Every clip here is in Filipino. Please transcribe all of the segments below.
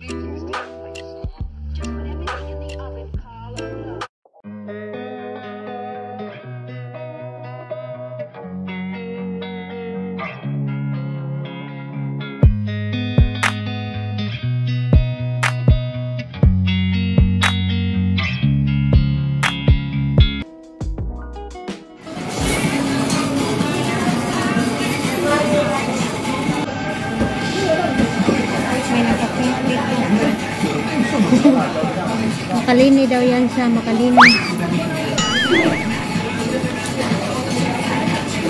May Makalini daw yan siya, makalini.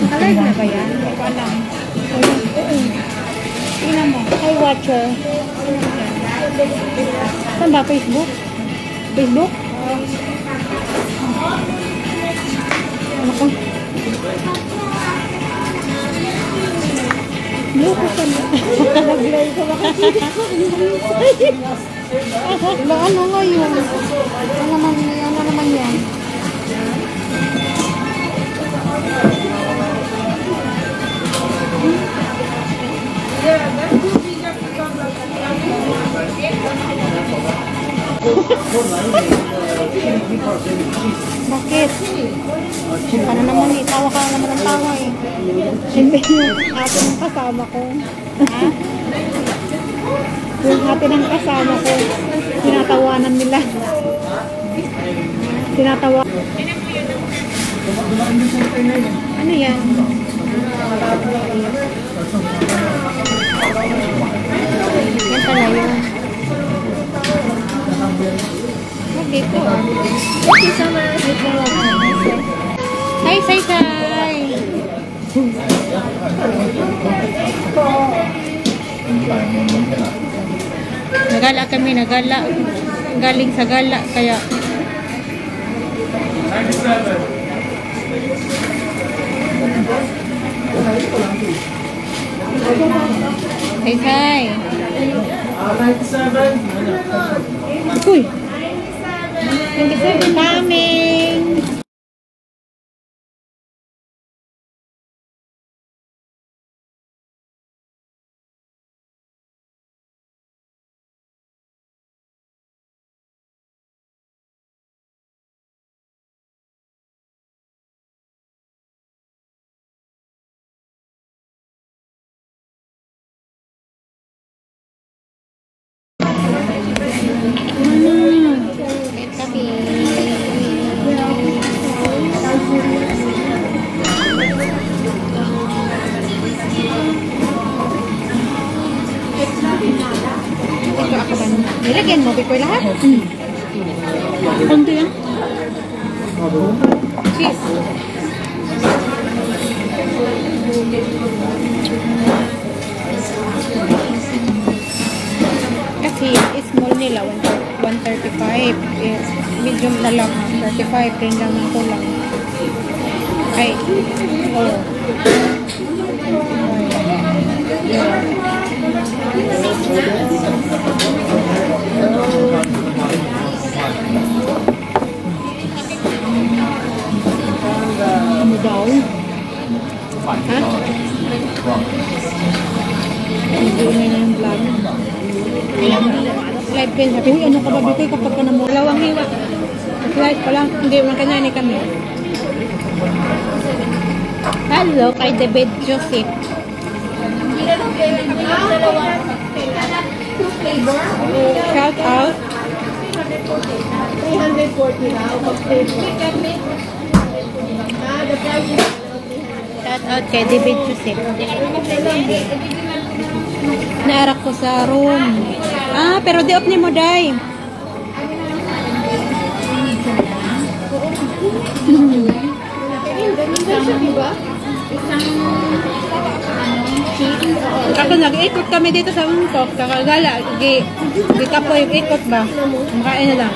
Nakalive na ba yan? Hindi ko alam. Mo. Hi, watcher. Saan ba? Facebook? Facebook? Ano ko? Loko ka na. Ko. Ba, ano nga yun? Ano naman, ano naman yan? Bakit? Ano naman eh, tawa ka naman ng tawa eh. Siyempre yung ate ng kasama ko. Ha? Yung ate ng kasama ko, tinatawanan nila. Tinatawa. Ano yan? Yan pala yun. Okay po. You so much. Hi, Sai Sai! Nagala kami, nagala. Galing sa gala, kaya... Sai Sai! Uy! 27 coming! Nilagyan mo, Bikoy lahat? Hmm. Konti yan. Cheese. Kasi small nila, 135. Eh, medium na lang, ah, 35. Rin lang ang kulang. Ay, oh. Sabi, "Uy, ano ka ba dito kapag ka namu? Dalawang hiwa. Live pa lang. Hindi, ni kami. Hello, kay David Joseph. Shout out. 340 na ako pag Shout out kay David Joseph. Naarak ko sa room. Ah, pero di off ni mo, day. Ako nag-ikot kami dito sa Untok, kakagala, gi, gi kapoy, ikot ba? Makain na lang.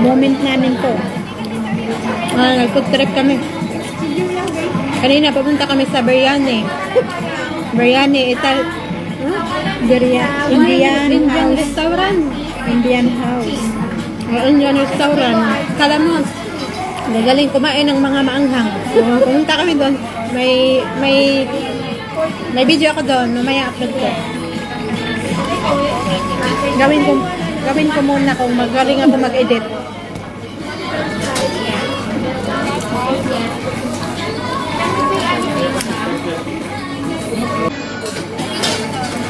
Moment namin to. Ah, nag-food trip kami. Kanina, papunta kami sa Biryani. Biryani, Ital... Biryani, Indian, Indian house. restaurant. Indian house. Indian restaurant. Kalamos. Nagaling kumain ng mga maanghang. So, pumunta kami doon. May, may, may video ako doon. Mamaya upload ko. Gawin ko, gawin ko muna kung magaling ako mag-edit.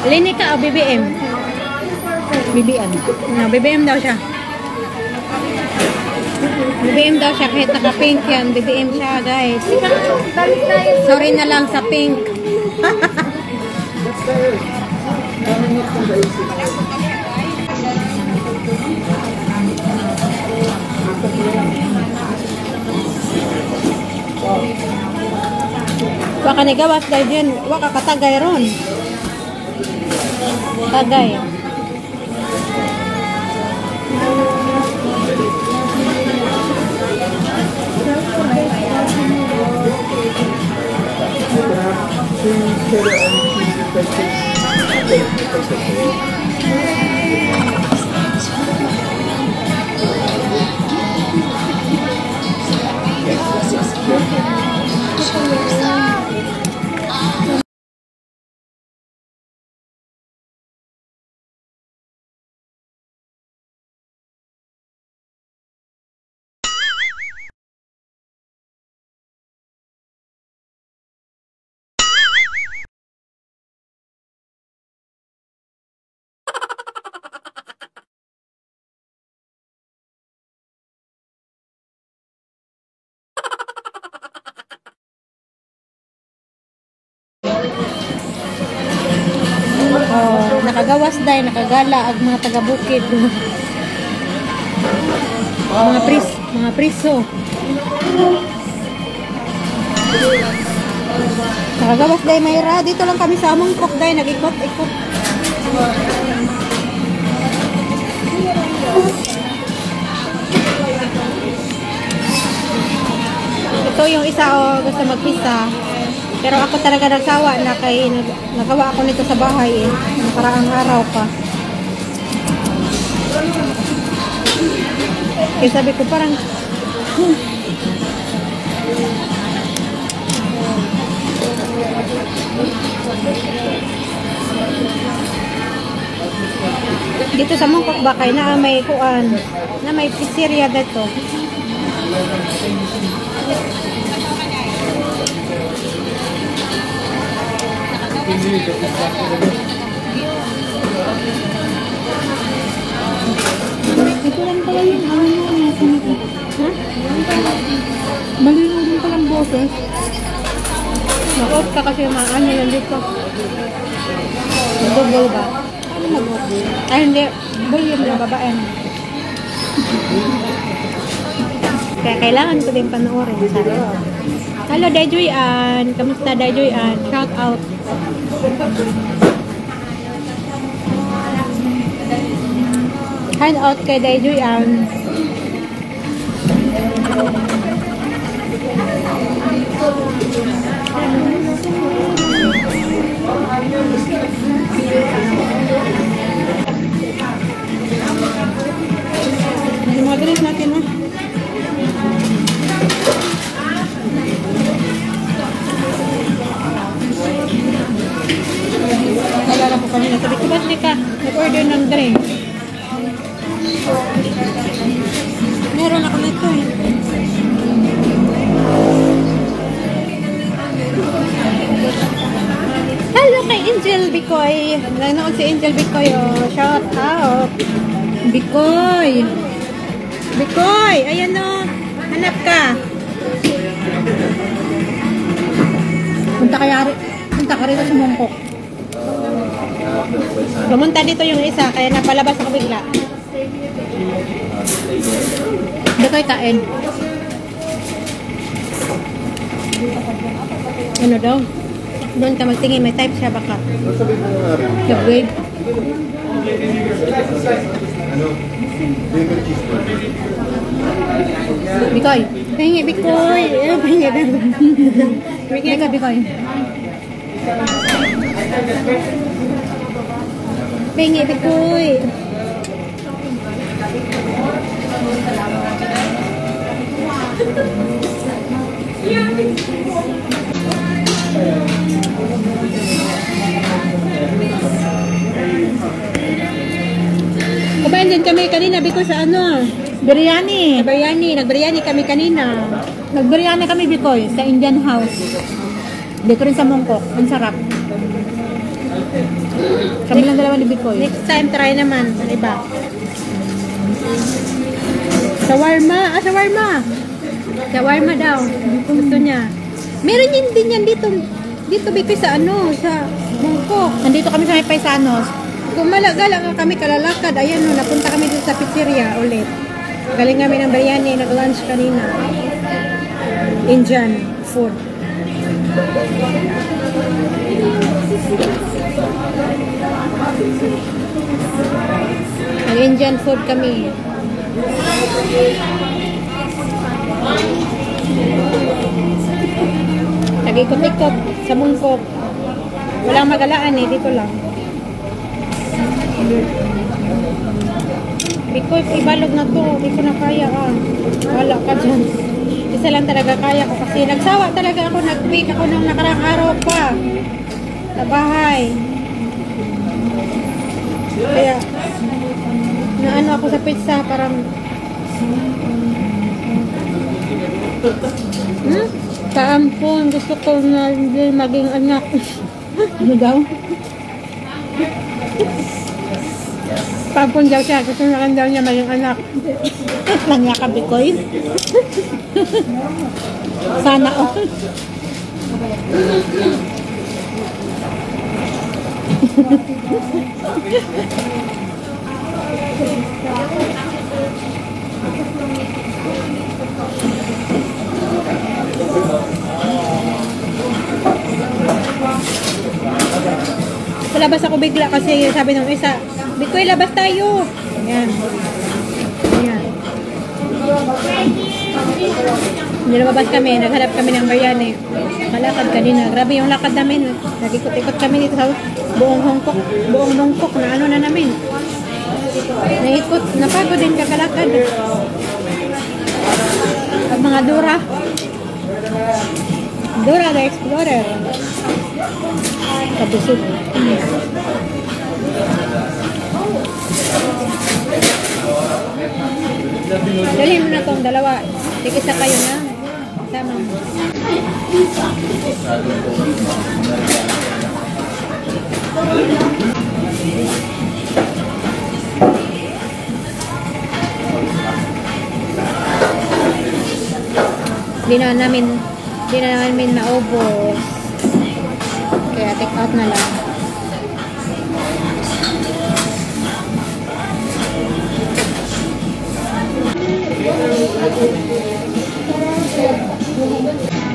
Linika o BBM? BBM. No, BBM daw siya. BBM daw siya kahit naka-pink yan. BBM siya guys. Sorry na lang sa pink. Waka ni gawas dahil dyan. Waka katagay ron. Tagay. 可以的，可以的，可以的，可以的。Nakagawas dahil nakagala ang mga taga-bukid. mga pris, mga priso. Nakagawas dahil Mayra. Dito lang kami sa Mangkok dahil nag-ikot-ikot. Ito yung isa o gusto mag-isa. Pero ako talaga nagsawa na kay nag- nagawa ako nito sa bahay eh. Nakaraang araw pa. Kaya sabi ko parang hmm. Dito sa Mongkok Bakay na may kuan na may pizzeria dito. Ito lang pala yung ano mo nasa nito. Ha? Malino din palang boses. Nakot ka kasi mga ano yan dito. Google ba? Ano mag Ay hindi. Volume na babaen. Kaya kailangan ko din panoorin sa loob. Hello, Dajoy Ann. Kamusta, Dajoy Ann? Shout out. Hand out kay Dajoy Ann. Drinks natin, ha? Drink? Meron ako nito eh. Hello kay Angel Bicoy. Nanood si Angel Bicoy. Oh. Shout out. Bicoy. Bicoy. Ayan o. Hanap ka. Punta kaya punta ka rito sa Mongkok. Pumunta dito yung isa, kaya napalabas ako bigla. Bicoy kain. Ano daw? Doon ka magtingin, may type siya baka. Upgrade. Bikoy. Pahingi, Bikoy. Pahingi na. Pahingi ka, Bikoy. Pahingi, Bikoy. din kami kanina because sa ano, Biryani. biryani, nagbiryani kami kanina. Nagbiryani kami, Bikoy, sa Indian house. Dito rin sa Mongkok. Ang sarap. Kami lang dalawa ni Bikoy. Next time, try naman. Ano iba? Shawarma. Ah, shawarma. Shawarma daw. Gusto niya. Meron yun din yan dito. Dito, Bikoy, sa ano, sa Mongkok. Nandito kami sa may Paisanos. Gumala-gala nga kami kalalakad. Ayan no, napunta kami dito sa pizzeria ulit. Galing kami ng biryani, nag-lunch kanina. Indian food. Nag-Indian food kami. Nag-ikot-ikot sa mungkok. Walang magalaan eh, dito lang. Bikoy, ibalog na to. Hindi ko na kaya ah. Wala ka dyan. Isa lang talaga kaya ko kasi nagsawa talaga ako. Nag-week ako nung nakarang araw pa. Sa bahay. Kaya, naano ako sa pizza parang Hmm? Kaampon, gusto ko na hindi maging anak. Ano daw? Kaampon daw siya, gusto na daw niya maging anak. lang niya ka, Bikoy. Sana oh. Palabas ako bigla kasi sabi ng isa, Bikoy, labas tayo. Ayan. Hindi lumabas kami, naghanap kami ng bayani. Malakad kanina. Grabe yung lakad namin. Nag-ikot-ikot kami dito sa buong Hongkok, buong Mongkok na ano na namin. Naikot, napagod din kakalakad. Ang mga Dora. Dora the Explorer. Kabusog. Dalhin mo na tong dalawa. Tig-isa kayo na. Sama mo. Di na namin, di na namin maubos. Kaya take out na lang. Nagbalot na ang mga